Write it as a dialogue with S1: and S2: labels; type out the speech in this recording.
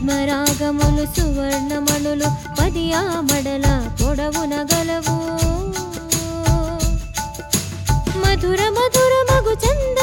S1: పద్మరాగములు సువర్ణమణులు పదియా మడల పొడవున గలవు. మధుర మధుర మగు చంద